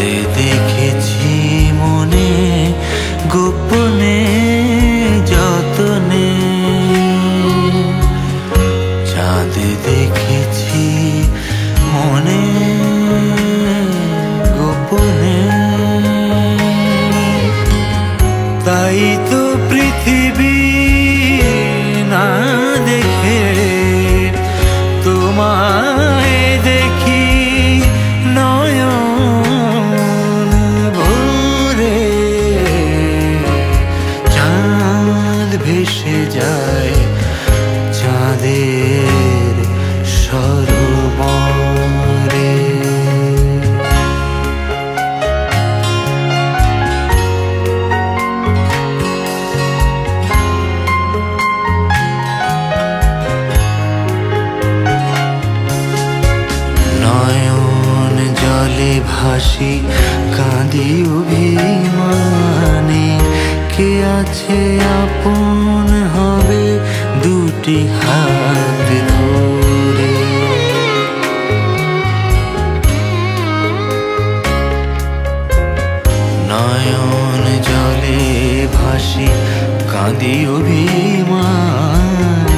চাঁদ দেখেছি মনে গোপনে যতনে। চাঁদ দেখেছি মনে গোপনে। তাই তো পৃথিবী ভাসি কাঁদি অভিমানে। কে আছে আপন হবে দুটি হাত ধরে। নয়ন জলে ভাসি, কাঁদি অভিমান।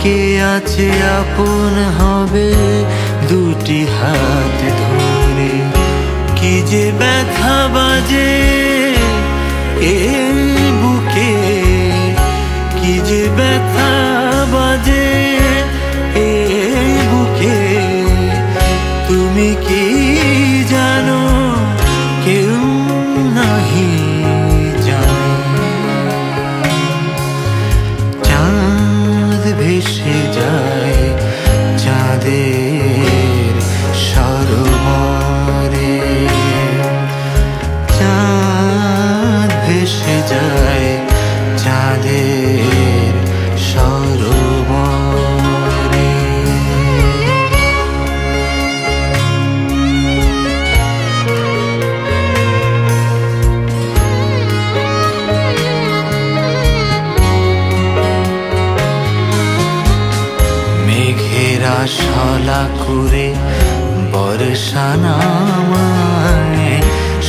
কে আছে আপন হবে দুটি হাত যে ব্যথা বাজে এ ভেসে যায় চাঁদের সরোবরে। মেঘেরা শলা করে বর্ষা নামায়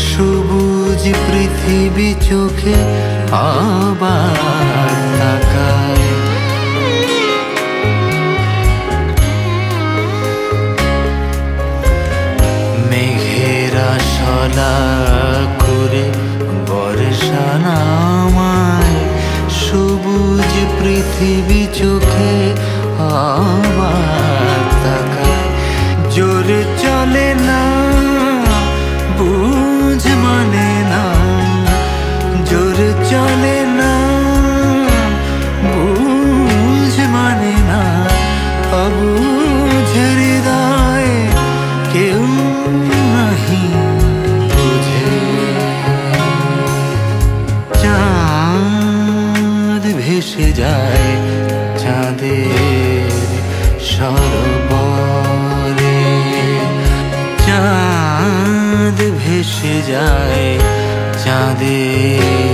সবুজ পৃথিবী চোখে আবার তাকায়। মেঘেরা শলা করে বর্ষা নামায় সবুজ পৃথিবী চোখে যায় চাঁদের সরোবরে। চাঁদ ভেসে যায় চাঁদের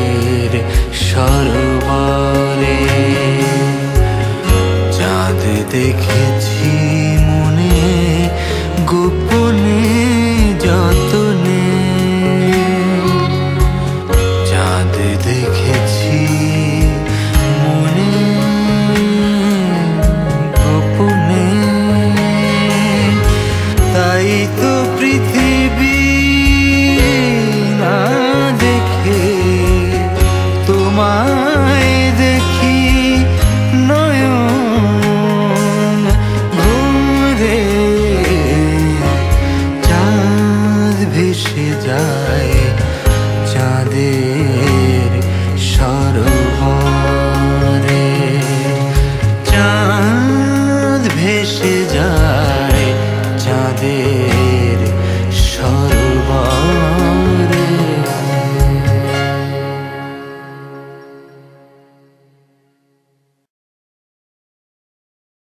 তাই তো পৃথিবী